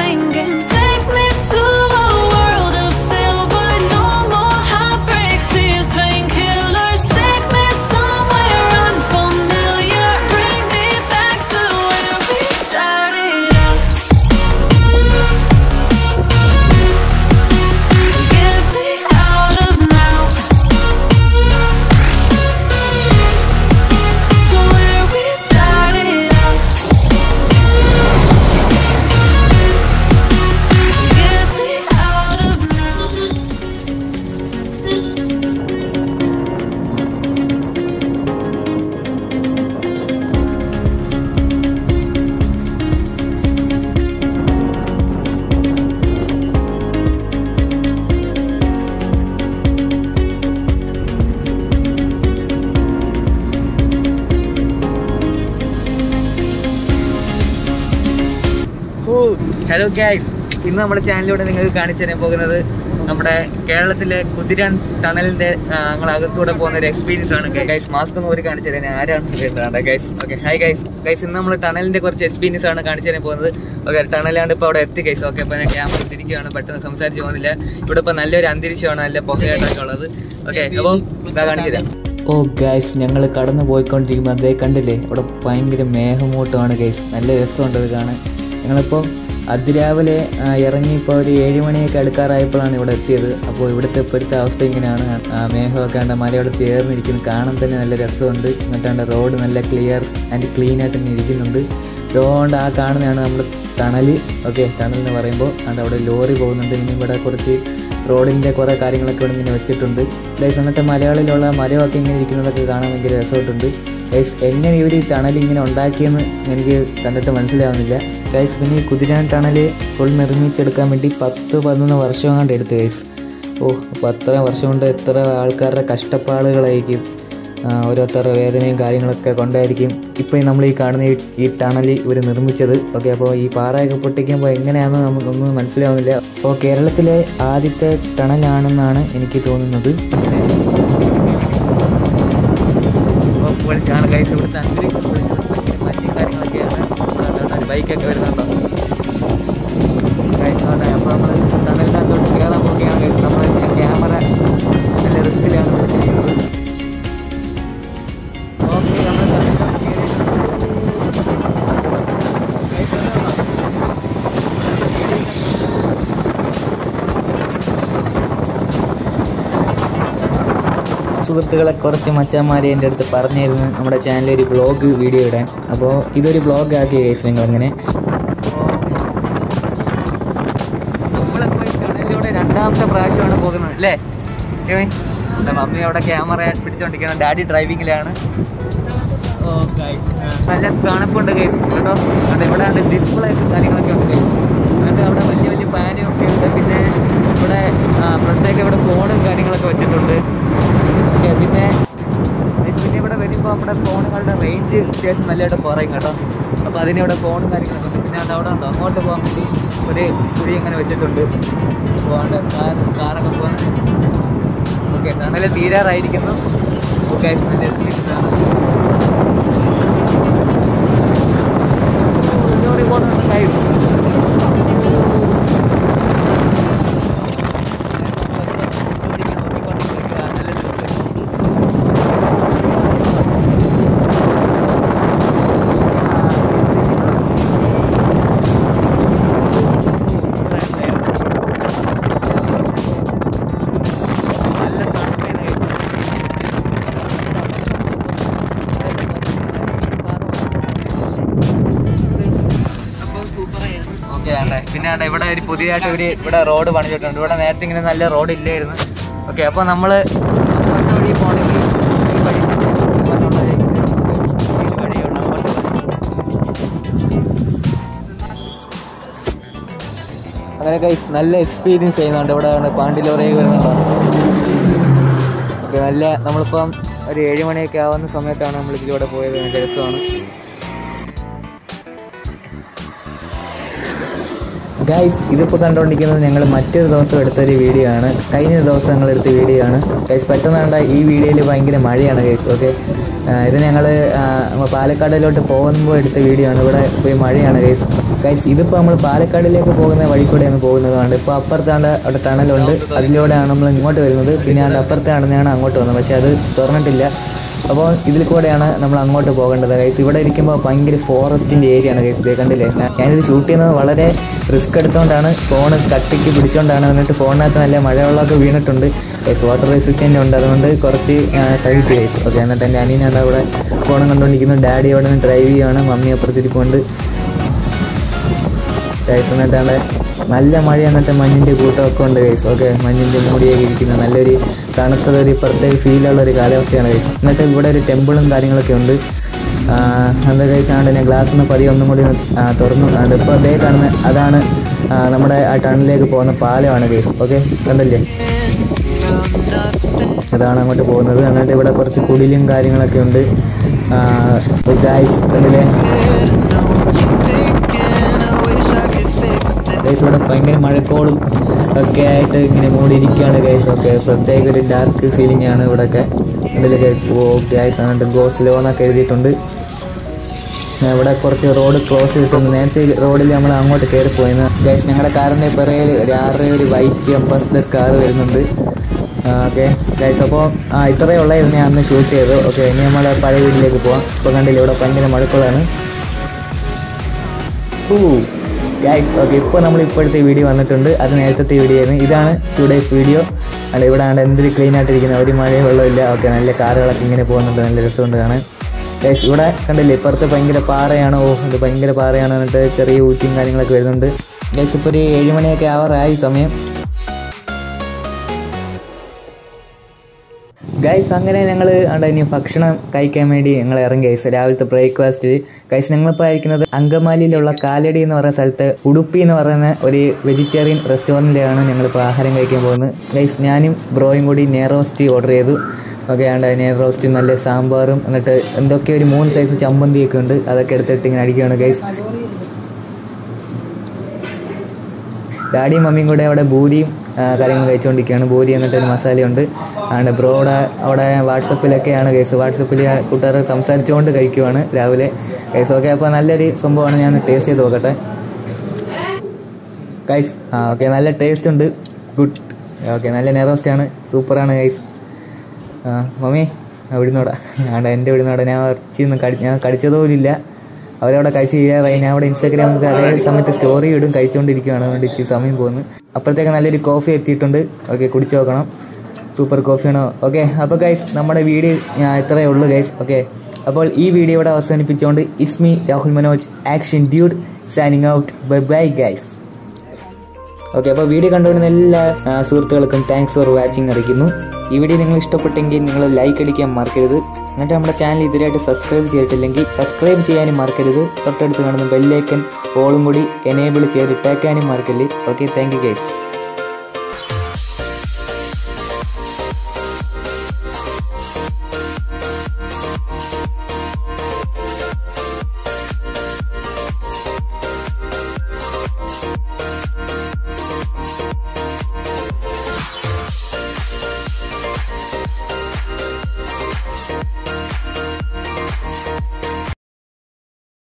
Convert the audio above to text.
singing. Hello guys ഇന്ന് നമ്മുടെ ചാനലിലൂടെ നിങ്ങൾക്ക് കാണിച്ചു തരാൻ പോകുന്നത് നമ്മുടെ കേരളത്തിലെ കുതിരാൻ ടണലിന്റെ ഞങ്ങൾ അകത്തൂടെ പോകുന്ന ഒരു എക്സ്പീരിയൻസ് ആണ്. ഗൈസ് മാസ്ക് ഒന്ന് ഒരു കാണിച്ചു തരാൻ ആരാണ് guys okay hi guys guys ഇന്ന് നമ്മൾ ടണലിന്റെ കുറച്ച് എക്സ്പീരിയൻസ് ആണ് കാണിച്ചു തരാൻ പോകുന്നത്. ഓക്കെ ടണലാണ്ട് ഇപ്പോൾ അവിടെ എത്തി ഗൈസ് ഓക്കെ അപ്പോൾ ഞാൻ ക്യാമറ തിരിക്കുകയാണ് പെട്ടെന്ന് സംസാരിച്ച് പോകുന്നില്ല. ഇവിടെ ഇപ്പോൾ നല്ലൊരു അന്തരീക്ഷമാണ് നല്ല പുകയായിട്ടൊക്കെ ഉള്ളത്. ഓക്കെ അപ്പോൾ ഇതാ കാണിച്ചു തരാം. ഓ ഗൈസ് ഞങ്ങൾ കടന്നു പോയിക്കൊണ്ടിരിക്കുമ്പോൾ അതേ കണ്ടില്ലേ? അവിടെ ഭയങ്കര മേഘമൂട്ടമാണ് ഗൈസ് നല്ല രസമുണ്ട് അത് കാണാൻ. ഞങ്ങളിപ്പോൾ അതിരാവിലെ ഇറങ്ങി ഇപ്പോൾ ഒരു ഏഴ് മണിയൊക്കെ അടുക്കാറായപ്പോഴാണ് ഇവിടെ എത്തിയത്. അപ്പോൾ ഇവിടുത്തെ ഇപ്പോഴത്തെ അവസ്ഥ ഇങ്ങനെയാണ്. മേഘമൊക്കെ കണ്ട മലയോട് ചേർന്നിരിക്കുന്നു. കാണാൻ തന്നെ നല്ല രസമുണ്ട്. എന്നിട്ടാണ്ട് റോഡ് നല്ല ക്ലിയർ ആൻഡ് ക്ലീൻ ആയിട്ട് തന്നെ ഇരിക്കുന്നുണ്ട്. ഇതുകൊണ്ട് ആ കാണുന്നതാണ് നമ്മൾ ടണൽ ഓക്കെ ടണൽ എന്ന് പറയുമ്പോൾ അതുകൊണ്ട് അവിടെ ലോറി പോകുന്നുണ്ട്. ഇനി ഇവിടെ കുറച്ച് റോഡിന്റെ കുറേ കാര്യങ്ങളൊക്കെ ഇവിടെ ഇങ്ങനെ വെച്ചിട്ടുണ്ട്. ഗൈസ് എന്നിട്ട് മലയാളിലുള്ള മരമൊക്കെ ഇങ്ങനെ ഇരിക്കുന്നതൊക്കെ കാണാൻ ഭയങ്കര രസമായിട്ടുണ്ട് ഗൈസ് എങ്ങനെ ഇവർ ഈ ടണൽ ഇങ്ങനെ ഉണ്ടാക്കിയെന്ന് എനിക്ക് കണ്ടിട്ട് മനസ്സിലാവുന്നില്ല. ഗൈസ് പിന്നെ ഈ കുതിരാൻ ടണൽ ഫുൾ നിർമ്മിച്ചെടുക്കാൻ വേണ്ടി പത്ത് പതിനൊന്ന് വർഷം കൊണ്ട് എടുത്തു ഗൈസ് ഓ അപ്പോൾ അത്ര വർഷം കൊണ്ട് എത്ര ആൾക്കാരുടെ കഷ്ടപ്പാടുകളായിരിക്കും ഓരോരുത്തരുടെ വേദനയും കാര്യങ്ങളൊക്കെ കൊണ്ടായിരിക്കും ഇപ്പോൾ നമ്മൾ ഈ കാണുന്ന ഈ ടണൽ ഇവർ നിർമ്മിച്ചത്. ഓക്കെ അപ്പോൾ ഈ പാറയൊക്കെ പൊട്ടിക്കുമ്പോൾ എങ്ങനെയാണെന്ന് നമുക്കൊന്നും മനസ്സിലാവുന്നില്ല. അപ്പോൾ കേരളത്തിലെ ആദ്യത്തെ ടണലാണെന്നാണ് എനിക്ക് തോന്നുന്നത്. ഇവിടുത്തെ അന്തരീക്ഷം അതുകൊണ്ട് ഒരു ബൈക്കൊക്കെ സുഹൃത്തുക്കളെ കുറച്ച് മച്ചാന്മാരെ എന്റെ അടുത്ത് പറഞ്ഞിരുന്നു നമ്മുടെ ചാനലിൽ ഒരു ബ്ലോഗ് വീഡിയോ ഇടാൻ. അപ്പോൾ ഇതൊരു ബ്ലോഗ് ആക്കിയ കേസ് നിങ്ങൾ അങ്ങനെ രണ്ടാമത്തെ പ്രാവശ്യമാണ് പോകുന്നത് അല്ലേ? മമ്മി അവിടെ ക്യാമറ പിടിച്ചോണ്ടിരിക്കണം ഡാഡി ഡ്രൈവിങ്ങിലാണ് നല്ല തണുപ്പുണ്ട് കേസ് കേട്ടോ അവിടെ ഇവിടെ ആണ് ഡിസ്പ്ലേ കാര്യങ്ങളൊക്കെ ഉണ്ട്. എന്നിട്ട് അവിടെ വലിയ വലിയ ഫാനും ഒക്കെ ഉണ്ട്. പിന്നെ ഇവിടെ പ്രത്യേക ഇവിടെ ഫോണും കാര്യങ്ങളൊക്കെ വെച്ചിട്ടുണ്ട്. ഓക്കെ പിന്നെ പിന്നെ ഇവിടെ വരുമ്പോൾ നമ്മുടെ ഫോണുകളുടെ റേഞ്ച് അത്യാവശ്യം നല്ലതായിട്ട് കുറയും കേട്ടോ. അപ്പോൾ അതിനിവിടെ ഫോണും കാര്യങ്ങളൊക്കെ ഉണ്ട്. പിന്നെ അത് അവിടെ ഉണ്ടോ? അങ്ങോട്ട് പോകാൻ വേണ്ടി ഒരു കുഴി ഇങ്ങനെ വെച്ചിട്ടുണ്ട്. പോകാണ്ട് കാർ കാറൊക്കെ പോകാൻ ഓക്കെ നല്ല തീരാറായിരിക്കുന്നു. ഓക്കെ നല്ല എക്സ്പീരിയൻസാണ് ലോറി പോകുന്നുണ്ട്. പിന്നെ ഇവിടെ ഒരു പുതിയതായിട്ട് ഒരു ഇവിടെ റോഡ് പണിതിട്ടുണ്ട്. ഇവിടെ നേരത്തെ ഇങ്ങനെ നല്ല റോഡ് ഇല്ലായിരുന്നു. ഓക്കെ അപ്പോൾ നമ്മൾ വഴി പോകണമെങ്കിൽ ഈ വഴി അങ്ങോട്ടുള്ള വഴി- ഈ വഴിയുണ്ട് അങ്ങോട്ട് അങ്ങനെ ഗൈസ് നല്ല എക്സ്പീരിയൻസ് ചെയ്യുന്നുണ്ട്. ഇവിടെ ആണ് പാണ്ടി ലോറിയൊക്കെ വരുന്നുണ്ടോ? ഓക്കെ നല്ല നമ്മളിപ്പം ഒരു ഏഴ് മണിയൊക്കെ ആവുന്ന സമയത്താണ് നമ്മൾ ഇതിലൂടെ പോയത് രസമാണ്. ഗൈസ് ഇതിപ്പോൾ കണ്ടുകൊണ്ടിരിക്കുന്നത് ഞങ്ങൾ മറ്റൊരു ദിവസം എടുത്തൊരു വീഡിയോ ആണ്. കഴിഞ്ഞ ദിവസം ഞങ്ങൾ എടുത്ത വീഡിയോ ആണ്. ഗൈസ് പെട്ടെന്ന് ഈ വീഡിയോയിൽ ഭയങ്കര മഴയാണ് ഗൈസ് ഓക്കെ ഇത് ഞങ്ങൾ പാലക്കാടിലോട്ട് പോകുമ്പോൾ എടുത്ത വീഡിയോ ആണ്. ഇവിടെ പോയി മഴയാണ് ഗൈസ് ഗൈസ് ഇതിപ്പോൾ നമ്മൾ പാലക്കാടിലേക്ക് പോകുന്ന വഴി കൂടെയാണ് പോകുന്നതാണ് ഇപ്പോൾ അപ്പുറത്താണ്ട് അവിടെ ടണലുണ്ട് അതിലൂടെയാണ് നമ്മൾ ഇങ്ങോട്ട് വരുന്നത്. പിന്നെ അതിന്റെ അപ്പുറത്താണെന്നാണ് അങ്ങോട്ട് വന്നത്. പക്ഷേ അത് തുറന്നിട്ടില്ല. അപ്പോൾ ഇതിൽ കൂടെയാണ് നമ്മൾ അങ്ങോട്ട് പോകേണ്ടത്. ഗൈസ് ഇവിടെ ഇരിക്കുമ്പോൾ ഭയങ്കര ഫോറസ്റ്റിന്റെ ഏരിയ ആണ് ഗൈസ് ഇതേ കണ്ടില്ലേ? ഞാനിത് ഷൂട്ട് ചെയ്യുന്നത് വളരെ റിസ്ക് എടുത്തുകൊണ്ടാണ് ഫോൺ കട്ടിക്ക് പിടിച്ചുകൊണ്ടാണ് എന്നിട്ട് ഫോണിനകത്ത് നല്ല മഴവെള്ളമൊക്കെ വീണിട്ടുണ്ട്. ഗൈസ് വാട്ടർ റെസിസ്റ്റന്റ് ഉണ്ട്. അതുകൊണ്ട് കുറച്ച് സഹിച്ചു ഗൈസ് ഓക്കെ എന്നിട്ട് എന്റെ അനിയനാണ് അവിടെ ഫോണും കണ്ടുകൊണ്ടിരിക്കുന്നു ഡാഡി അവിടെ നിന്ന് ഡ്രൈവ് ചെയ്യുകയാണ് മമ്മി അപ്പുറത്തിരിപ്പുണ്ട്. ഗൈസ് എന്നിട്ടാണ് നല്ല മഴ എന്നിട്ട് മഞ്ഞിന്റെ കൂട്ടമൊക്കെ ഉണ്ട് ഗൈസ് ഓക്കെ മഞ്ഞിന്റെ മൂടിയൊക്കെ ഇരിക്കുന്ന. നല്ലൊരു തണുത്തതൊരു പ്രത്യേക ഫീലുള്ള ഒരു കാലാവസ്ഥയാണ് ഗൈസ് എന്നിട്ട് ഇവിടെ ഒരു ടെമ്പിളും കാര്യങ്ങളൊക്കെ ഉണ്ട്. എന്താ കഴിച്ചാണ്ട് ഞാൻ ഗ്ലാസ് ഒന്ന് പതിയെ ഒന്നും കൂടി തുറന്നു. ആണ് ഇപ്പോൾ അതേ കാണുന്ന അതാണ് നമ്മുടെ ആ ടണലിലേക്ക് പോകുന്ന പാലമാണ് കേസ് ഓക്കെ കണ്ടല്ലേ? അതാണ് അങ്ങോട്ട് പോകുന്നത്. എന്നിട്ട് ഇവിടെ കുറച്ച് കുടിലും കാര്യങ്ങളൊക്കെ ഉണ്ട്. ഗായ്സ് കണ്ടില്ലേ? ഗൈസ് ഇവിടെ ഭയങ്കര മഴക്കോളും ഒക്കെ ആയിട്ട് ഇങ്ങനെ മൂടിയിരിക്കുകയാണ് ഗൈസ് ഒക്കെ പ്രത്യേക ഒരു ഡാർക്ക് ഫീലിംഗ് ആണ് ഇവിടെ ഒക്കെ ഇതിൽ ഗൈസ് ഓ ഗൈസ് ആണ്ട് ഗോസ്ലോ എന്നൊക്കെ എഴുതിയിട്ടുണ്ട്. ഇവിടെ കുറച്ച് റോഡ് ക്ലോസ് ചെയ്തിട്ടുണ്ട്. നേരത്തെ റോഡിൽ നമ്മൾ അങ്ങോട്ട് കയറി പോയിരുന്നു ഗൈസ് ഞങ്ങളുടെ കാറിന്റെ പിറകിൽ ഒരു ആറ് ഒരു വൈറ്റ് അംബാസിഡർ കാർ വരുന്നുണ്ട്. ഓക്കെ ഗൈസ് അപ്പോൾ ആ ഇത്രയേ ഉള്ളായിരുന്നു ഞാൻ അന്ന് ഷൂട്ട് ചെയ്തു ഓക്കെ ഇനി നമ്മൾ പഴയ വീട്ടിലേക്ക് പോവാം. ഇപ്പോൾ കണ്ടില്ല ഇവിടെ ഭയങ്കര മഴക്കോളാണ്. ഓ ഗൈസ് ഓക്കെ ഇപ്പോൾ നമ്മൾ ഇപ്പോഴത്തെ വീഡിയോ വന്നിട്ടുണ്ട്. അത് നേരത്തെ വീഡിയോ ആയിരുന്നു. ഇതാണ് ടു ഡേയ്സ് വീഡിയോ അല്ല ഇവിടെ ആണ് എന്തൊരു ക്ലീൻ ആയിട്ടിരിക്കുന്നത് ഒരു മഴയും വെള്ളമില്ല ഓക്കെ നല്ല കാറുകളൊക്കെ ഇങ്ങനെ പോകുന്നുണ്ട്. നല്ല രസമുണ്ട് കാണാൻ. ഗൈസ് ഇവിടെ കണ്ടില്ലേ? ഇപ്പുറത്ത് ഭയങ്കര പാറയാണ്. ഓ ഇത് ഭയങ്കര പാറയാണ് എന്നിട്ട് ചെറിയ ഊറ്റിയും കാര്യങ്ങളൊക്കെ വരുന്നുണ്ട്. ഗൈസ് ഇപ്പോൾ ഒരു ഏഴ് മണിയൊക്കെ ആവാറായി സമയം. ഗൈസ് അങ്ങനെ ഞങ്ങൾ അവിടെ ഇനി ഭക്ഷണം കഴിക്കാൻ വേണ്ടി ഞങ്ങൾ ഇറങ്ങി. ഗൈസ് രാവിലത്തെ ബ്രേക്ക്ഫാസ്റ്റ് ഗൈസ് ഞങ്ങളിപ്പോൾ ആയിരിക്കുന്നത് അങ്കമാലിയിലുള്ള കാലടി എന്ന് പറയുന്ന സ്ഥലത്ത് ഉടുപ്പി എന്ന് പറയുന്ന ഒരു വെജിറ്റേറിയൻ റെസ്റ്റോറന്റിലാണ് ഞങ്ങളിപ്പോൾ ആഹാരം കഴിക്കാൻ പോകുന്നത്. ഗൈസ് ഞാനും ബ്രോയും കൂടി നെയറോസ്റ്റ് ഓർഡർ ചെയ്തു. ഓക്കെ ആണ്ട് നെയറോസ്റ്റും നല്ല സാമ്പാറും എന്നിട്ട് എന്തൊക്കെ ഒരു മൂന്ന് സൈസ് ചമ്മന്തിയൊക്കെ ഉണ്ട് അതൊക്കെ എടുത്തിട്ട് ഇങ്ങനെ അടിക്കുകയാണ് ഗൈസ് ഡാഡിയും മമ്മിയും കൂടെ അവിടെ ബൂരിയും ആ, കാര്യങ്ങൾ കഴിച്ചുകൊണ്ടിരിക്കുകയാണ്. ബോരി എന്നിട്ട് ഒരു മസാലയുണ്ട്. ആണ് ബ്രോ അവിടെ അവിടെ വാട്സപ്പിലൊക്കെയാണ് കേസ്. വാട്സപ്പിൽ കൂട്ടുകാർ സംസാരിച്ചുകൊണ്ട് കഴിക്കുവാണ് രാവിലെ. കേസ് ഓക്കെ അപ്പോൾ നല്ലൊരു സംഭവമാണ്. ഞാൻ ടേസ്റ്റ് ചെയ്ത് നോക്കട്ടെ. കൈസ് ആ ഓക്കെ നല്ല ടേസ്റ്റ് ഉണ്ട്. ഗുഡ് ഓക്കെ നല്ല നെറോസ്റ്റാണ് സൂപ്പറാണ് കൈസ് മമ്മി ഇവിടുന്നോടാ ആണ്ട് എന്റെ ഇവിടുന്നോടാ ഞാൻ ഇറച്ചിയൊന്നും കടി ഞാൻ കടിച്ചതുപോലും ഇല്ല അവരവിടെ കഴിച്ച് ചെയ്യാറായി ഞാൻ അവിടെ ഇൻസ്റ്റാഗ്രാമിൽ അതേ സമയത്ത് സ്റ്റോറി ഇടും കഴിച്ചുകൊണ്ടിരിക്കുകയാണ് അതുകൊണ്ട് ഇച്ചിരി സമയം പോകുന്നു. അപ്പോഴത്തേക്ക് നല്ലൊരു കോഫി എത്തിയിട്ടുണ്ട്. ഓക്കെ കുടിച്ചു നോക്കണം. സൂപ്പർ കോഫിയാണോ ഓക്കെ അപ്പോൾ ഗൈസ് നമ്മുടെ വീഡിയോ ഞാൻ ഇത്രയേ ഉള്ളൂ ഗൈസ് ഓക്കെ അപ്പോൾ ഈ വീഡിയോ ഇവിടെ അവസാനിപ്പിച്ചുകൊണ്ട് it's me Rahul Manoj action dude signing out bye bye guys okay അപ്പോൾ വീഡിയോ കണ്ടുകൊണ്ടിരുന്ന എല്ലാ സുഹൃത്തുക്കൾക്കും താങ്ക്സ് ഫോർ വാച്ചിങ് അറിയിക്കുന്നു. ഈ വീഡിയോ നിങ്ങൾ ഇഷ്ടപ്പെട്ടെങ്കിൽ നിങ്ങൾ ലൈക്ക് അടിക്കാൻ മറക്കരുത്. എന്നിട്ട് നമ്മുടെ ചാനൽ ഇതിലായിട്ട് സബ്സ്ക്രൈബ് ചെയ്തിട്ടില്ലെങ്കിൽ സബ്സ്ക്രൈബ് ചെയ്യാനും മറക്കരുത്. തൊട്ടടുത്ത് കാണുന്ന ബെല്ലൈക്കൻ ഓളും കൂടി എനേബിൾ ചെയ്തിട്ടേക്കാനും മറക്കല്ലേ. Okay thank you guys